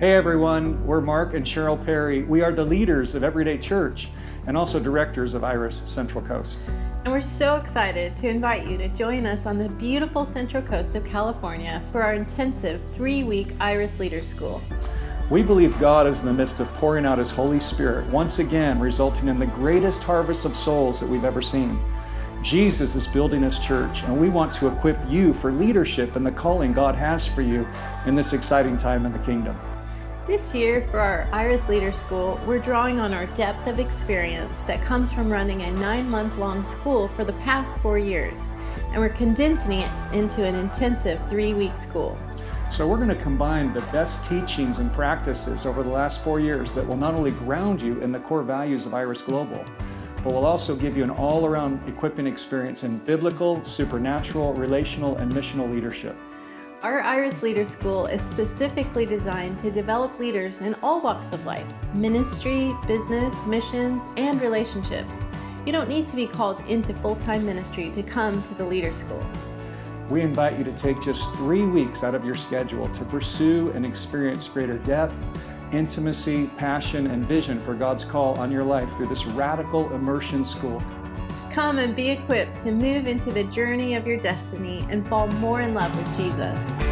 Hey everyone, we're Mark and Cheryl Perry. We are the leaders of Everyday Church and also directors of Iris Central Coast. And we're so excited to invite you to join us on the beautiful Central Coast of California for our intensive three week Iris Leader School. We believe God is in the midst of pouring out His Holy Spirit, once again resulting in the greatest harvest of souls that we've ever seen. Jesus is building His church, and we want to equip you for leadership and the calling God has for you in this exciting time in the kingdom. This year, for our Iris Leader School, we're drawing on our depth of experience that comes from running a nine month long school for the past four years, and we're condensing it into an intensive three week school. So, we're going to combine the best teachings and practices over the last four years that will not only ground you in the core values of Iris Global, but will also give you an all around equipping experience in biblical, supernatural, relational, and missional leadership. Our Iris Leader School is specifically designed to develop leaders in all walks of life ministry, business, missions, and relationships. You don't need to be called into full time ministry to come to the Leader School. We invite you to take just three weeks out of your schedule to pursue and experience greater depth, intimacy, passion, and vision for God's call on your life through this radical immersion school. Come and be equipped to move into the journey of your destiny and fall more in love with Jesus.